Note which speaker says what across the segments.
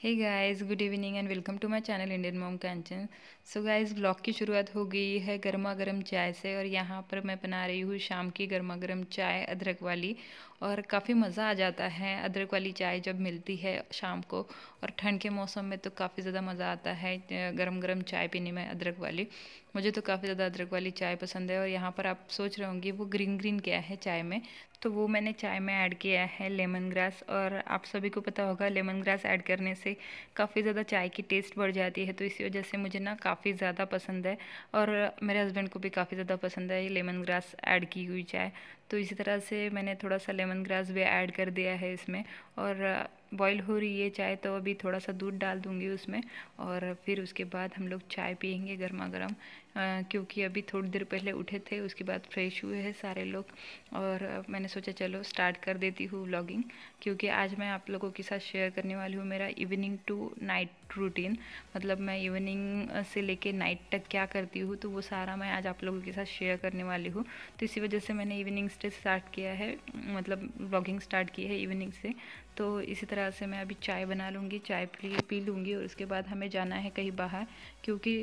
Speaker 1: Hey guys good evening and welcome to my channel Indian mom Kanchan so guys blog की शुरुआत हो गई है गर्मा गर्म चाय से और यहाँ पर मैं बना रही हूँ शाम की गर्मा गर्म चाय, अदरक वाली। और काफ़ी मज़ा आ जाता है अदरक वाली चाय जब मिलती है शाम को और ठंड के मौसम में तो काफ़ी ज़्यादा मज़ा आता है गर्म गर्म चाय पीने में अदरक वाली। मुझे तो काफ़ी ज़्यादा अदरक वाली चाय पसंद है और यहाँ पर आप सोच रहे होंगे वो ग्रीन ग्रीन क्या है चाय में? तो वो मैंने चाय में ऐड किया है लेमन ग्रास और आप सभी को पता होगा लेमन ग्रास ऐड करने से काफ़ी ज़्यादा चाय की टेस्ट बढ़ जाती है तो इसी वजह से मुझे ना काफ़ी ज़्यादा पसंद है और मेरे हस्बैंड को भी काफ़ी ज़्यादा पसंद है ये लेमन ग्रास ऐड की हुई चाय। तो इसी तरह से मैंने थोड़ा सा लेमन ग्रास भी ऐड कर दिया है इसमें और बॉईल हो रही है चाय तो अभी थोड़ा सा दूध डाल दूँगी उसमें और फिर उसके बाद हम लोग चाय पियेंगे गर्मा गर्म क्योंकि अभी थोड़ी देर पहले उठे थे, उसके बाद फ्रेश हुए हैं सारे लोग। और मैंने सोचा चलो स्टार्ट कर देती हूँ व्लॉगिंग क्योंकि आज मैं आप लोगों के साथ शेयर करने वाली हूँ मेरा इवनिंग टू नाइट रूटीन मतलब मैं इवनिंग से लेके नाइट तक क्या करती हूँ तो वो सारा मैं आज आप लोगों के साथ शेयर करने वाली हूँ। तो इसी वजह से मैंने इवनिंग से स्टार्ट किया है मतलब ब्लॉगिंग स्टार्ट की है इवनिंग से। तो इसी तरह से मैं अभी चाय बना लूँगी, चाय पी पी लूँगी और उसके बाद हमें जाना है कहीं बाहर, क्योंकि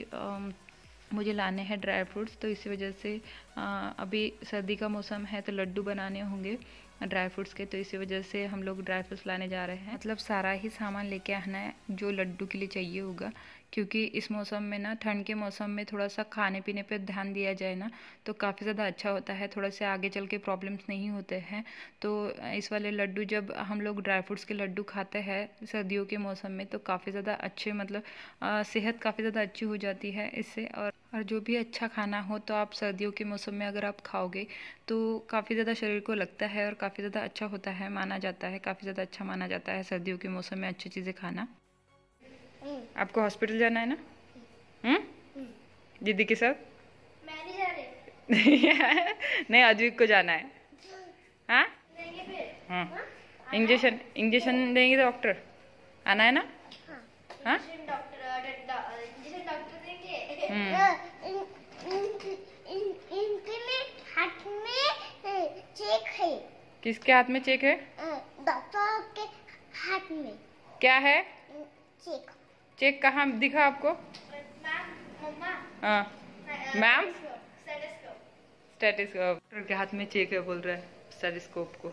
Speaker 1: मुझे लाने हैं ड्राई फ्रूट्स तो इसी वजह से आ, अभी सर्दी का मौसम है तो लड्डू बनाने होंगे ड्राई फ्रूट्स के तो इसी वजह से हम लोग ड्राई फ्रूट्स लाने जा रहे हैं। मतलब सारा ही सामान लेके आना है जो लड्डू के लिए चाहिए होगा। क्योंकि इस मौसम में ना ठंड के मौसम में थोड़ा सा खाने पीने पे ध्यान दिया जाए ना तो काफ़ी ज़्यादा अच्छा होता है थोड़ा से आगे चल के प्रॉब्लम्स नहीं होते हैं तो इस वाले लड्डू जब हम लोग ड्राई फ्रूट्स के लड्डू खाते हैं सर्दियों के मौसम में तो काफ़ी ज़्यादा अच्छे मतलब आ, सेहत काफ़ी ज़्यादा अच्छी हो जाती है इससे और और जो भी अच्छा खाना हो तो आप सर्दियों के मौसम में अगर आप खाओगे तो काफ़ी ज़्यादा शरीर को लगता है और काफ़ी ज़्यादा अच्छा होता है माना जाता है काफ़ी ज़्यादा अच्छा माना जाता है सर्दियों के मौसम में अच्छी चीज़ें खाना। आपको हॉस्पिटल जाना है ना? हम्म, हम्म। दीदी के साथ? मैं नहीं जा रही नहीं अजीब को जाना है। हाँ? हाँ। इंजेक्शन इंजेक्शन देंगे। डॉक्टर आना है ना? हाँ, हाँ? किसके हाथ में चेक है? डॉक्टर के हाथ में। क्या है? चेक। चेक कहाँ दिखा आपको? हाँ। मैम? स्टेटिस्कोप डॉक्टर के हाथ में चेक है बोल रहा है स्टेटिस्कोप को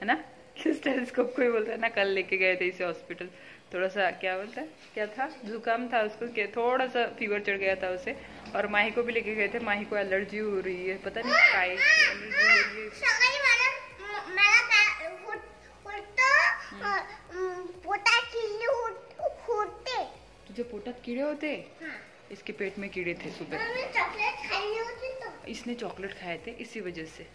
Speaker 1: है ना? स्टेटिस्कोप को ही बोल रहा है ना कल लेके गए थे इसे हॉस्पिटल। थोड़ा सा क्या बोलता है? क्या था? जुकाम था उसको क्या थोड़ा सा फीवर चढ़ गया था उसे। और माही को भी लेके गए थे माही को एलर्जी हो रही है पता नहीं काय एलर्जी हो। रही है। तुझे पोटा कीड़े होते हाँ। इसके पेट में कीड़े थे सुबह। तो। इसने चॉकलेट खाए थे इसी वजह से।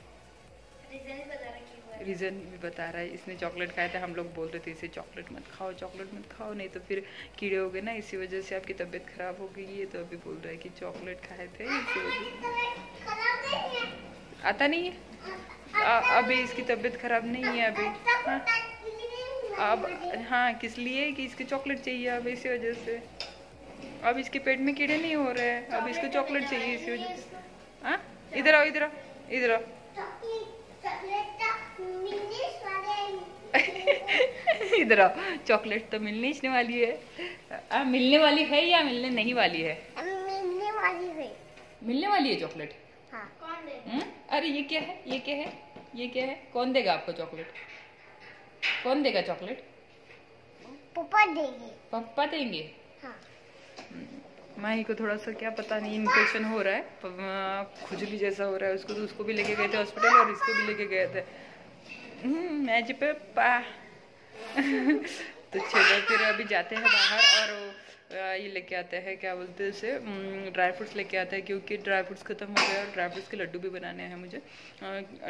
Speaker 1: रीज़न भी बता रहा है इसने चॉकलेट खाया था हम लोग बोल रहे थे इसे चॉकलेट मत खाओ चॉकलेट मत खाओ नहीं तो फिर कीड़े हो गए ना इसी वजह से आपकी तबीयत ख़राब हो गई है तो अभी बोल रहा है कि चॉकलेट खाए थे इसी वजह आता नहीं है? अभी इसकी तबीयत ख़राब नहीं है अभी। हाँ अब हाँ किस लिए कि इसके चॉकलेट चाहिए अब इसी वजह से। अब इसके पेट में कीड़े नहीं हो रहे हैं अब इसको चॉकलेट चाहिए इसी वजह से। हाँ? इधर आओ इधर आओ इधर आओ। इधर आओ चॉकलेट तो मिलने ही वाली है। आ, मिलने वाली है या मिलने नहीं वाली है?
Speaker 2: मिलने वाली है
Speaker 1: मिलने वाली है। चॉकलेट हाँ। कौन हम्म? अरे ये क्या है? ये क्या है? ये क्या है? कौन देगा आपको चॉकलेट कौन देगा चॉकलेट?
Speaker 2: पापा देंगे।
Speaker 1: पापा देंगे? हाँ। हम्म, माही को थोड़ा सा क्या पता नहीं इन्फेक्शन हो रहा है। खुजली जैसा हो रहा है उसको तो उसको भी लेके गए थे हॉस्पिटल और इसको भी लेके गए थे। मैच पे पा तो चलो, फिर अभी जाते हैं बाहर और ये लेके आते हैं, क्या बोलते हैं उसे ड्राई फ्रूट्स लेके आते हैं, क्योंकि ड्राई फ्रूट्स खत्म हो गए और ड्राई फ्रूट्स के लड्डू भी बनाने हैं मुझे।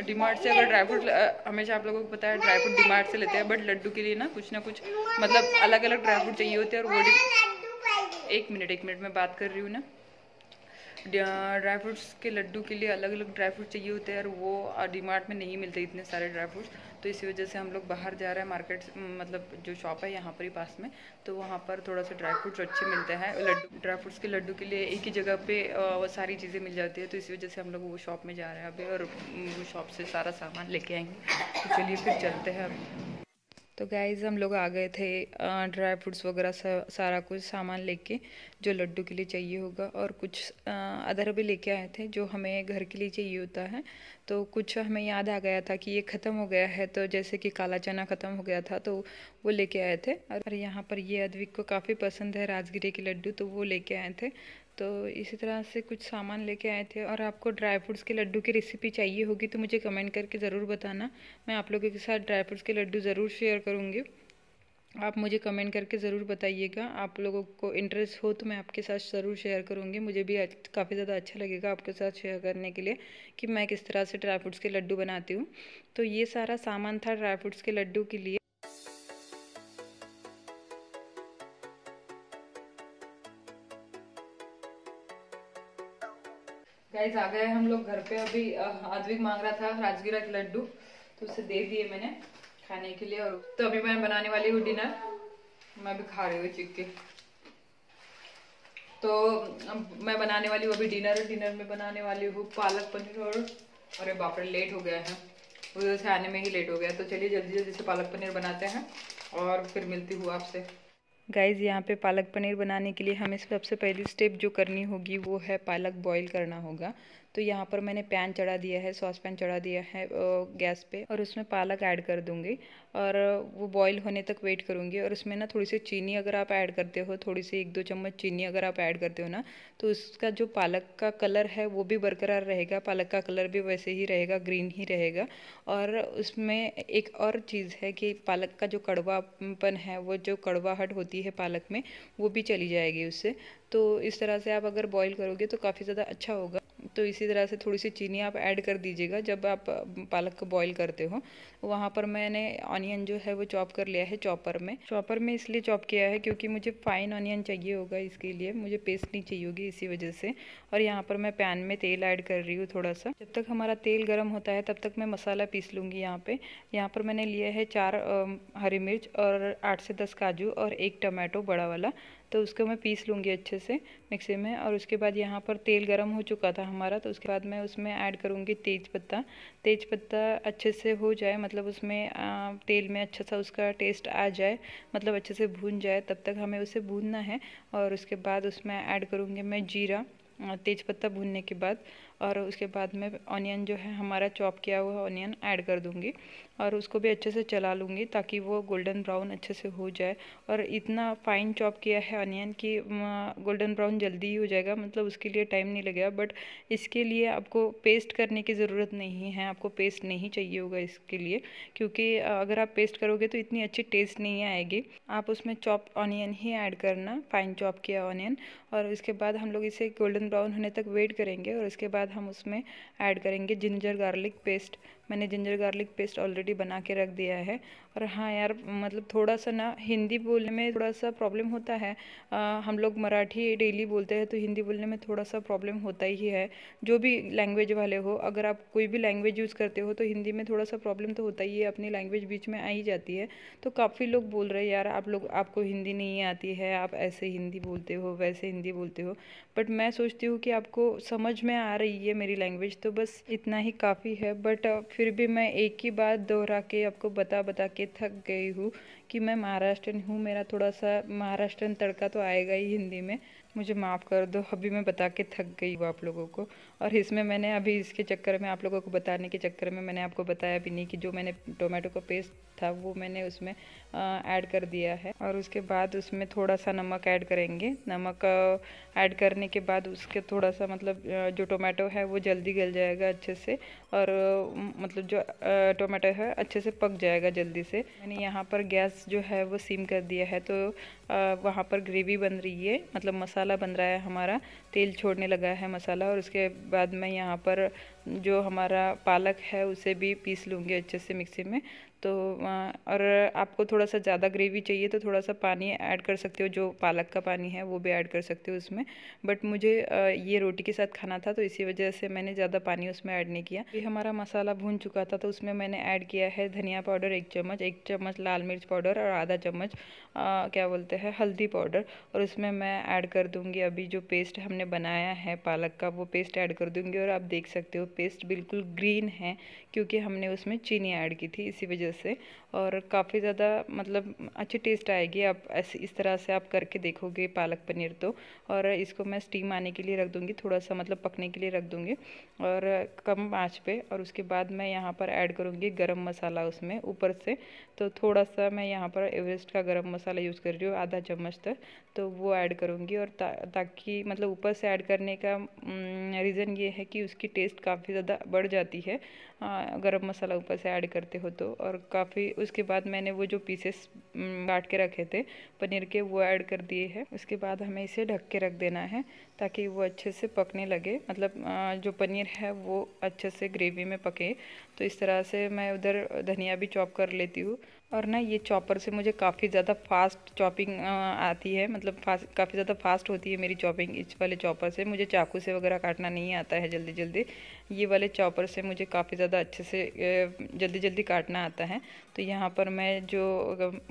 Speaker 1: डिमार्ट से अगर ड्राई फ्रूट हमेशा आप लोगों को पता है ड्राई फ्रूट डिमार्ट से लेते हैं बट लड्डू के लिए ना कुछ ना कुछ मतलब अलग अलग ड्राई फ्रूट चाहिए होते हैं और वो एक मिनट एक मिनट में बात कर रही हूँ ना। ड्राई फ्रूट्स के लड्डू के लिए अलग अलग ड्राई फ्रूट चाहिए होते हैं और वो डीमार्ट में नहीं मिलते इतने सारे ड्राई फ्रूट्स। तो इसी वजह से हम लोग बाहर जा रहे हैं मार्केट मतलब जो शॉप है यहाँ पर ही पास में। तो वहाँ पर थोड़ा सा ड्राई फ्रूट्स अच्छे मिलते हैं। लड्डू, ड्राई फ्रूट्स के लड्डू के लिए एक ही जगह पे वो सारी चीज़ें मिल जाती है। तो इसी वजह से हम लोग वो शॉप में जा रहे हैं अभी और वो शॉप से सारा सामान लेके आएँगे। तो चलिए फिर चलते हैं अभी तो गाइज़ हम लोग आ गए थे ड्राई फ्रूट्स वगैरह सारा कुछ सामान लेके, जो लड्डू के लिए चाहिए होगा और कुछ अदर भी लेके आए थे, जो हमें घर के लिए चाहिए होता है। तो कुछ हमें याद आ गया था कि ये ख़त्म हो गया है तो जैसे कि काला चना ख़त्म हो गया था तो वो लेके आए थे। और यहाँ पर ये अद्विक को काफ़ी पसंद है, राजगिरी के लड्डू तो वो लेके आए थे। तो इसी तरह से कुछ सामान लेके आए थे और आपको ड्राई फ्रूट्स के लड्डू की रेसिपी चाहिए होगी तो मुझे कमेंट करके ज़रूर बताना। मैं आप लोगों के साथ ड्राई फ्रूट्स के लड्डू ज़रूर शेयर करूँगी। आप मुझे कमेंट करके ज़रूर बताइएगा। आप लोगों को इंटरेस्ट हो तो मैं आपके साथ ज़रूर शेयर करूँगी। मुझे भी काफ़ी ज़्यादा अच्छा लगेगा आपके साथ शेयर करने के लिए कि मैं किस तरह से ड्राई फ्रूट्स के लड्डू बनाती हूँ। तो ये सारा सामान था ड्राई फ्रूट्स के लड्डू के लिए। गाइस आ गए हम लोग घर पे अभी आदविक मांग रहा था राजगीरा के लड्डू तो उसे दे दिए मैंने खाने के लिए और तो अभी मैं बनाने वाली हूँ डिनर। मैं भी खा रही हूँ चिक के। तो मैं बनाने वाली हूँ अभी डिनर डिनर में बनाने वाली हूँ पालक पनीर और, अरे बाप रे लेट हो गया है। उधर से आने में ही लेट हो गया तो चलिए जल्दी जल्दी से पालक पनीर बनाते हैं और फिर मिलती हूँ आपसे। गाइज़ यहाँ पे पालक पनीर बनाने के लिए हमें सबसे पहली स्टेप जो करनी होगी वो है पालक बॉईल करना होगा। तो यहाँ पर मैंने पैन चढ़ा दिया है, सॉस पैन चढ़ा दिया है गैस पे और उसमें पालक ऐड कर दूँगी और वो बॉईल होने तक वेट करूँगी और उसमें ना थोड़ी सी चीनी अगर आप ऐड करते हो थोड़ी सी एक दो चम्मच चीनी अगर आप ऐड करते हो ना तो उसका जो पालक का कलर है वो भी बरकरार रहेगा, पालक का कलर भी वैसे ही रहेगा ग्रीन ही रहेगा और उसमें एक और चीज़ है कि पालक का जो कड़वापन है, वो जो कड़वाहट होती है पालक में, वो भी चली जाएगी उससे तो इस तरह से आप अगर बॉईल करोगे तो काफ़ी ज़्यादा अच्छा होगा। तो इसी तरह से थोड़ी सी चीनी आप ऐड कर दीजिएगा। जब आप पालक को बॉईल करते हो, वहाँ पर मैंने ऑनियन जो है वो चॉप कर लिया है चॉपर में। चॉपर में इसलिए चॉप किया है क्योंकि मुझे फाइन ऑनियन चाहिए होगा इसके लिए। मुझे पेस्ट नहीं चाहिए होगी इसी वजह से। और यहाँ पर मैं पैन में तेल ऐड कर रही हूँ थोड़ा सा जब तक हमारा तेल गर्म होता है, तब तक मैं मसाला पीस लूँगी यहाँ पे। यहाँ पर मैंने लिया है चार हरी मिर्च और आठ से दस काजू और एक टमाटो बड़ा वाला। तो उसको मैं पीस लूँगी अच्छे से मिक्सी में और उसके बाद यहाँ पर तेल गर्म हो चुका था हमारा तो उसके बाद मैं उसमें ऐड करूँगी तेज पत्ता। तेज पत्ता अच्छे से हो जाए मतलब उसमें आ, तेल में अच्छा सा उसका टेस्ट आ जाए मतलब अच्छे से भून जाए तब तक हमें उसे भूनना है। और उसके बाद उसमें ऐड करूँगी मैं जीरा तेज पत्ता भूनने के बाद। और उसके बाद में ऑनियन जो है, हमारा चॉप किया हुआ ऑनियन ऐड कर दूँगी और उसको भी अच्छे से चला लूँगी ताकि वो गोल्डन ब्राउन अच्छे से हो जाए। और इतना फाइन चॉप किया है ऑनियन कि गोल्डन ब्राउन जल्दी ही हो जाएगा मतलब उसके लिए टाइम नहीं लगेगा। बट इसके लिए आपको पेस्ट करने की ज़रूरत नहीं है, आपको पेस्ट नहीं चाहिए होगा इसके लिए, क्योंकि अगर आप पेस्ट करोगे तो इतनी अच्छी टेस्ट नहीं आएगी। आप उसमें चॉप ऑनियन ही ऐड करना फाइन चॉप किया ऑनियन और उसके बाद हम लोग इसे गोल्डन ब्राउन होने तक वेट करेंगे और उसके बाद हम उसमें ऐड करेंगे जिंजर गार्लिक पेस्ट। मैंने जिंजर गार्लिक पेस्ट ऑलरेडी बना के रख दिया है और हाँ यार मतलब थोड़ा सा ना हिंदी बोलने में थोड़ा सा प्रॉब्लम होता है। आ, हम लोग मराठी डेली बोलते हैं तो हिंदी बोलने में थोड़ा सा प्रॉब्लम होता ही है। जो भी लैंग्वेज वाले हो अगर आप कोई भी लैंग्वेज यूज़ करते हो तो हिंदी में थोड़ा सा प्रॉब्लम तो होता ही है अपनी लैंग्वेज बीच में आ ही जाती है। तो काफ़ी लोग बोल रहे हैं यार आप लोग आपको हिंदी नहीं आती है आप ऐसे हिंदी बोलते हो वैसे हिंदी बोलते हो। बट मैं सोचती हूँ कि आपको समझ में आ रही है मेरी लैंग्वेज तो बस इतना ही काफ़ी है। बट फिर भी मैं एक ही बात दोहरा के आपको बता बता के थक गई हूँ कि मैं महाराष्ट्रन हूँ, मेरा थोड़ा सा महाराष्ट्रन तड़का तो आएगा ही हिंदी में। मुझे माफ़ कर दो, अभी मैं बता के थक गई हूँ आप लोगों को। और इसमें मैंने अभी इसके चक्कर में आप लोगों को बताने के चक्कर में मैंने आपको बताया भी नहीं कि जो मैंने टोमेटो का पेस्ट था, वो मैंने उसमें ऐड कर दिया है। और उसके बाद उसमें थोड़ा सा नमक ऐड करेंगे। नमक ऐड करने के बाद उसके थोड़ा सा मतलब जो टोमेटो है, वो जल्दी गल जाएगा अच्छे से। और मतलब जो टोमेटो है, अच्छे से पक जाएगा जल्दी से। मैंने यहाँ पर गैस जो है, वो सिम कर दिया है। तो वहाँ पर ग्रेवी बन रही है। मतलब मसाला बन रहा है हमारा। तेल छोड़ने लगा है मसाला। और उसके बाद मैं यहाँ पर जो हमारा पालक है, उसे भी पीस लूँगी अच्छे से मिक्सी में। तो और आपको थोड़ा सा ज़्यादा ग्रेवी चाहिए तो थोड़ा सा पानी ऐड कर सकते हो, जो पालक का पानी है, वो भी ऐड कर सकते हो उसमें। बट मुझे ये रोटी के साथ खाना था तो इसी वजह से मैंने ज़्यादा पानी उसमें ऐड नहीं किया। ये हमारा मसाला भून चुका था तो उसमें मैंने ऐड किया है धनिया पाउडर एक चम्मच एक चम्मच लाल मिर्च पाउडर और आधा चम्मच क्या बोलते हैं, हल्दी पाउडर और उसमें मैं ऐड कर दूँगी अभी जो पेस्ट हमने बनाया है पालक का, वो पेस्ट ऐड कर दूँगी। और आप देख सकते हो पेस्ट बिल्कुल ग्रीन है, क्योंकि हमने उसमें चीनी ऐड की थी, इसी वजह से और काफ़ी ज़्यादा मतलब अच्छी टेस्ट आएगी। आप ऐसे इस तरह से आप करके देखोगे पालक पनीर तो। और इसको मैं स्टीम आने के लिए रख दूँगी, थोड़ा सा मतलब पकने के लिए रख दूँगी। और कम आँच पे और उसके बाद मैं यहाँ पर ऐड करूँगी गरम मसाला उसमें ऊपर से। तो थोड़ा सा मैं यहाँ पर एवरेस्ट का गरम मसाला यूज़ कर रही हूँ, आधा चम्मच तक। तो वो ऐड करूँगी और ताकि मतलब ऊपर से ऐड करने का रीज़न ये है कि उसकी टेस्ट काफ़ी ज़्यादा बढ़ जाती है। गरम मसाला ऊपर से ऐड करते हो तो। और काफ़ी, उसके बाद मैंने वो जो पीसेस काट के रखे थे, पनीर के, वो ऐड कर दिए हैं। उसके बाद हमें इसे ढक के रख देना है। ताकि वो अच्छे से पकने लगे। मतलब जो पनीर है वो अच्छे से ग्रेवी में पके। तो इस तरह से मैं उधर धनिया भी चॉप कर लेती हूँ। और ना ये चॉपर से मुझे काफ़ी ज़्यादा फास्ट चॉपिंग आती है। मतलब फास्ट काफ़ी ज़्यादा फास्ट होती है मेरी चॉपिंग इस वाले चॉपर से। मुझे चाकू से वगैरह काटना नहीं आता है जल्दी जल्दी। ये वाले चॉपर से मुझे काफ़ी ज़्यादा अच्छे से जल्दी जल्दी काटना आता है। तो यहाँ पर मैं जो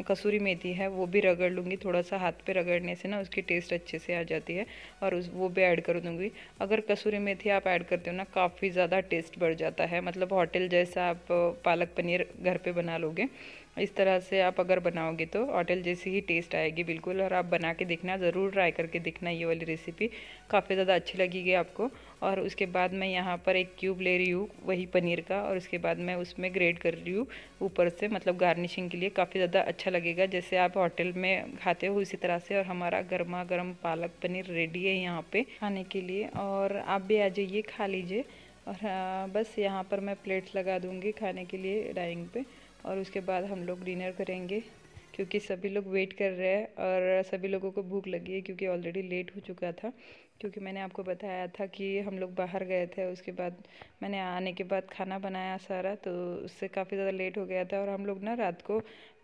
Speaker 1: कसूरी मेथी है वो भी रगड़ लूँगी। थोड़ा सा हाथ पे रगड़ने से ना उसकी टेस्ट अच्छे से आ जाती है। और उस वो भी ऐड कर दूँगी। अगर कसूरी मेथी आप ऐड करते हो ना, काफ़ी ज़्यादा टेस्ट बढ़ जाता है। मतलब होटल जैसा आप पालक पनीर घर पर बना लोगे इस तरह से आप अगर बनाओगे तो होटल जैसी ही टेस्ट आएगी बिल्कुल और आप बना के देखना, ज़रूर ट्राई करके देखना ये वाली रेसिपी काफ़ी ज़्यादा अच्छी लगेगी आपको। और उसके बाद मैं यहाँ पर एक क्यूब ले रही हूँ, वही पनीर का। और उसके बाद मैं उसमें ग्रेड कर रही हूँ ऊपर से मतलब गार्निशिंग के लिए। काफ़ी ज़्यादा अच्छा लगेगा। जैसे आप होटल में खाते हो उसी तरह से। और हमारा गर्मा गर्म पालक पनीर रेडी है यहाँ पर खाने के लिए। और आप भी आ जाइए, खा लीजिए। और बस यहाँ पर मैं प्लेट्स लगा दूँगी खाने के लिए, डाइनिंग पे। और उसके बाद हम लोग डिनर करेंगे, क्योंकि सभी लोग वेट कर रहे हैं और सभी लोगों को भूख लगी है क्योंकि ऑलरेडी लेट हो चुका था। क्योंकि मैंने आपको बताया था कि हम लोग बाहर गए थे, उसके बाद मैंने आने के बाद खाना बनाया सारा तो उससे काफ़ी ज़्यादा लेट हो गया था और हम लोग ना रात को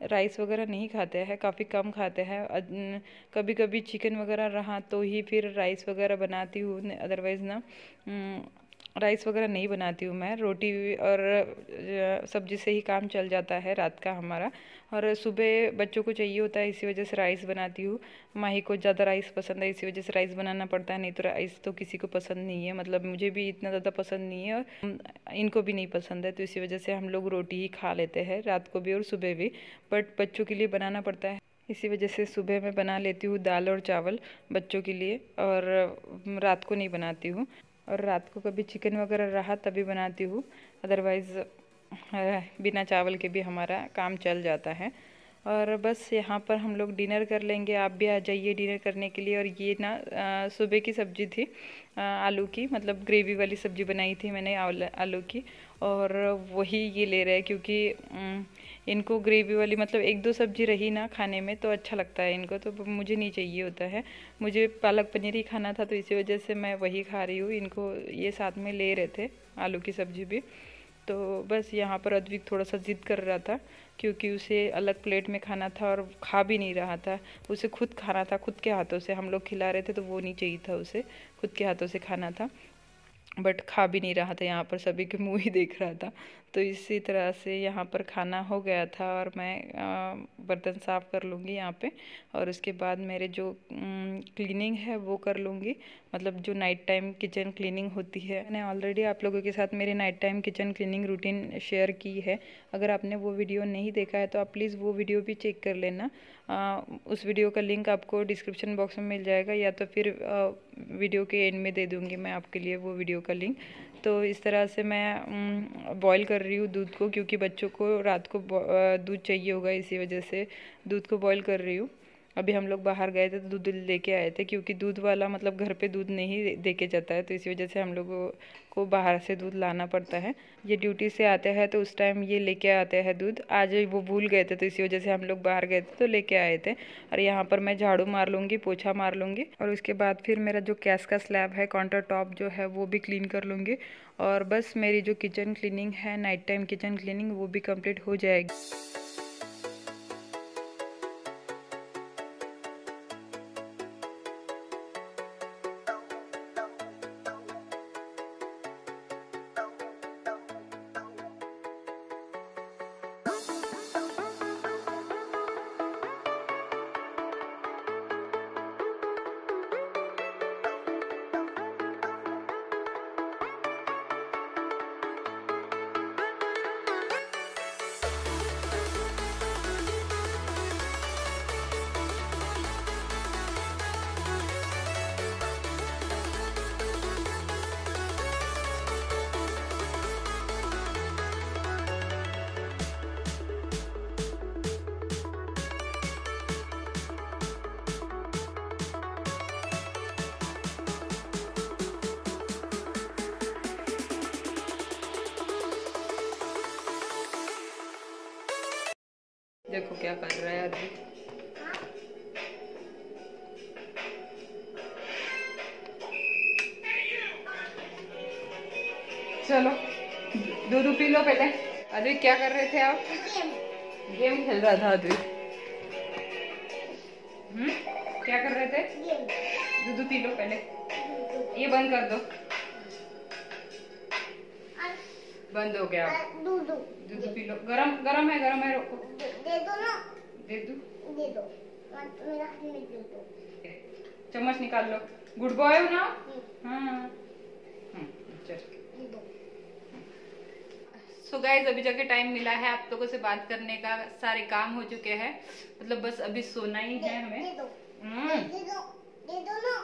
Speaker 1: राइस वगैरह नहीं खाते हैं, काफ़ी कम खाते हैं। कभी कभी चिकन वगैरह रहा तो ही फिर राइस वगैरह बनाती हूँ अदरवाइज़ ना राइस वगैरह नहीं बनाती हूँ मैं। रोटी और सब्ज़ी से ही काम चल जाता है रात का हमारा। और सुबह बच्चों को चाहिए होता है, इसी वजह से राइस बनाती हूँ। माही को ज़्यादा राइस पसंद है, इसी वजह से राइस बनाना पड़ता है, नहीं तो राइस तो किसी को पसंद नहीं है। मतलब मुझे भी इतना ज़्यादा पसंद नहीं है और इनको भी नहीं पसंद है तो इसी वजह से हम लोग रोटी ही खा लेते हैं रात को भी और सुबह भी। बट बच्चों के लिए बनाना पड़ता है। इसी वजह से सुबह मैं बना लेती हूँ दाल और चावल बच्चों के लिए और रात को नहीं बनाती हूँ। और रात को कभी चिकन वगैरह रहा तभी बनाती हूँ। अदरवाइज़ बिना चावल के भी हमारा काम चल जाता है। और बस यहाँ पर हम लोग डिनर कर लेंगे। आप भी आ जाइए डिनर करने के लिए। और ये ना सुबह की सब्ज़ी थी आ, आलू की। मतलब ग्रेवी वाली सब्ज़ी बनाई थी मैंने आलू की। और वही ये ले रहे हैं क्योंकि इनको ग्रेवी वाली मतलब एक दो सब्ज़ी रही ना खाने में तो अच्छा लगता है इनको तो मुझे नहीं चाहिए होता है। मुझे पालक पनीर ही खाना था तो इसी वजह से मैं वही खा रही हूँ। इनको ये साथ में ले रहे थे, आलू की सब्ज़ी भी। तो बस यहाँ पर अद्विक थोड़ा सा ज़िद कर रहा था, क्योंकि उसे अलग प्लेट में खाना था और खा भी नहीं रहा था। उसे खुद खाना था, खुद के हाथों से। हम लोग खिला रहे थे तो वो नहीं चाहिए था उसे, खुद के हाथों से खाना था। बट खा भी नहीं रहा था, यहाँ पर सभी के मुँह ही देख रहा था। तो इसी तरह से यहाँ पर खाना हो गया था और मैं बर्तन साफ़ कर लूँगी यहाँ पे और उसके बाद मेरे जो क्लीनिंग है वो कर लूँगी। मतलब जो नाइट टाइम किचन क्लीनिंग होती है, मैंने ऑलरेडी आप लोगों के साथ मेरे night time kitchen cleaning routine share की है। अगर आपने वो वीडियो नहीं देखा है तो आप प्लीज़ वो वीडियो भी चेक कर लेना। उस वीडियो का लिंक आपको डिस्क्रिप्शन बॉक्स में मिल जाएगा या तो फिर वीडियो के एंड में दे दूँगी मैं आपके लिए वो वीडियो का लिंक। तो इस तरह से मैं बॉईल कर रही हूँ दूध को क्योंकि बच्चों को रात को दूध चाहिए होगा इसी वजह से दूध को बॉईल कर रही हूँ। अभी हम लोग बाहर गए थे तो दूध लेके आए थे, क्योंकि दूध वाला मतलब घर पे दूध नहीं दे के जाता है तो इसी वजह से हम लोगों को बाहर से दूध लाना पड़ता है। ये ड्यूटी से आते हैं तो उस टाइम ये लेके आते हैं दूध। आज वो भूल गए थे तो इसी वजह से हम लोग बाहर गए थे तो लेके आए थे। और यहाँ पर मैं झाड़ू मार लूँगी, पोछा मार लूँगी और उसके बाद फिर मेरा जो गैस का स्लैब है, काउंटर टॉप जो है वो भी क्लीन कर लूँगी। और बस मेरी जो किचन क्लीनिंग है, नाइट टाइम किचन क्लीनिंग, वो भी कंप्लीट हो जाएगी। देखो क्या कर रहा है अभी चलो दूध पी लो पहले। अद्विक क्या कर रहे थे आप?
Speaker 2: गेम
Speaker 1: गेम खेल रहा था अद्विक हम्म क्या कर रहे थे? दूध पी लो पहले। ये बंद कर दो। बंद हो गया।
Speaker 2: दूधू
Speaker 1: दूध पी लो। गरम गरम है गरम है रोको।
Speaker 2: दे दो ना।
Speaker 1: दे दू?
Speaker 2: दे दो। मेरा हाथ में दे दो।
Speaker 1: चम्मच निकाल लो। गुड बॉय हो ना? हाँ। हम्म, चल। सो गाइज़ अभी जाके टाइम मिला है आप लोगों से बात करने का। सारे काम हो चुके हैं। मतलब बस अभी सोना ही है हमें।
Speaker 2: दो
Speaker 1: हम्म,
Speaker 2: दे दो दे। दो ना।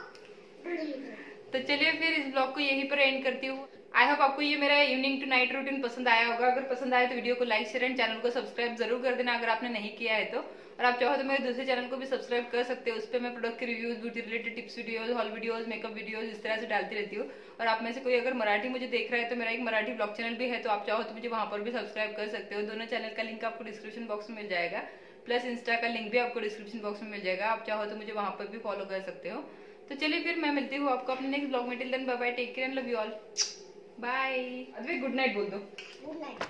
Speaker 1: तो चलिए फिर इस ब्लॉग को यहीं पर एंड करती हूँ। आई होप आपको ये मेरा इवनिंग टू नाइट रूटीन पसंद आया होगा। अगर पसंद आया तो वीडियो को लाइक शेयर एंड चैनल को सब्सक्राइब ज़रूर कर देना अगर आपने नहीं किया है तो। और आप चाहो तो मेरे दूसरे चैनल को भी सब्सक्राइब कर सकते हो। उस पर मैं प्रोडक्ट के reviews beauty related tips videos haul videos makeup videos इस तरह से डालती रहती हूँ। और आप में से कोई अगर मराठी मुझे देख रहा है तो मेरा एक मराठी ब्लॉग चैनल भी है तो आप चाहो तो मुझे वहाँ पर भी सब्सक्राइब कर सकते हो। दोनों चैनल का लिंक आपको डिस्क्रिप्शन बॉक्स में मिल जाएगा। प्लस इंस्टा का लिंक भी आपको डिस्क्रिप्शन बॉक्स में मिल जाएगा। आप चाहो तो मुझे वहाँ पर भी फॉलो कर सकते हो। तो चलिए फिर मैं मिलती हूँ आपको अपने नेक्स्ट ब्लॉग में। Till then bye bye take care and love you all bye Advait good night बोल दो।
Speaker 2: गुड नाइट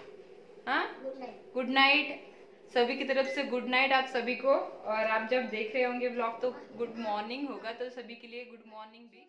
Speaker 1: हाँ?
Speaker 2: गुड नाइट
Speaker 1: गुड नाइट सभी की तरफ़ से गुड नाइट आप सभी को। और आप जब देख रहे होंगे ब्लॉग तो गुड मॉर्निंग होगा तो सभी के लिए गुड मॉर्निंग भी।